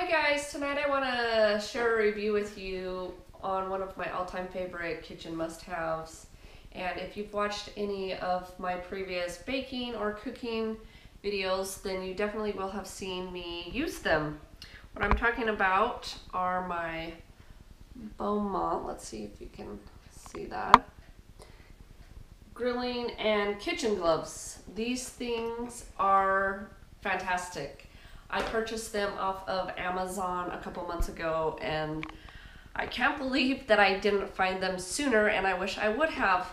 Hi guys, tonight I want to share a review with you on one of my all-time favorite kitchen must-haves. And if you've watched any of my previous baking or cooking videos, then you definitely will have seen me use them. What I'm talking about are my Beaumont, let's see if you can see that, grilling and kitchen gloves. These things are fantastic. I purchased them off of Amazon a couple months ago and I can't believe that I didn't find them sooner and I wish I would have.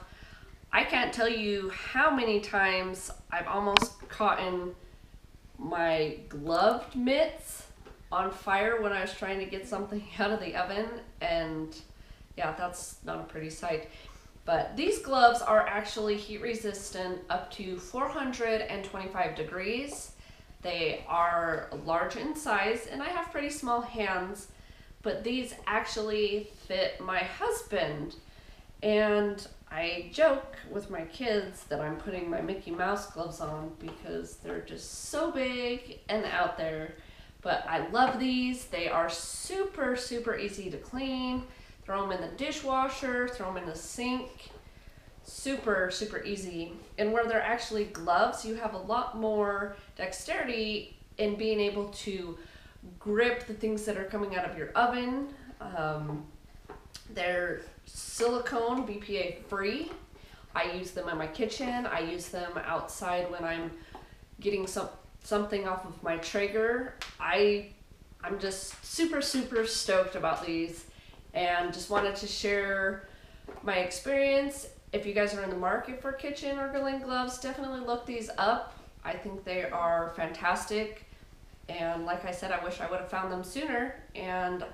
I can't tell you how many times I've almost caught in my gloved mitts on fire when I was trying to get something out of the oven and yeah, that's not a pretty sight. But these gloves are actually heat resistant up to 425 degrees. They are large in size and I have pretty small hands, but these actually fit my husband. And I joke with my kids that I'm putting my Mickey Mouse gloves on because they're just so big and out there. But I love these. They are super, super easy to clean. Throw them in the dishwasher, throw them in the sink super super easy. And where they're actually gloves you have a lot more dexterity in being able to grip the things that are coming out of your oven. Um, they're silicone bpa free. I use them in my kitchen. I use them outside when i'm getting some something off of my traeger. I i'm just super super stoked about these and just wanted to share my experience if you guys are in the market for kitchen or grilling gloves, definitely look these up. I think they are fantastic. And like I said, I wish I would have found them sooner. And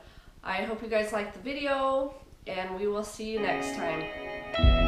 I hope you guys liked the video and we will see you next time.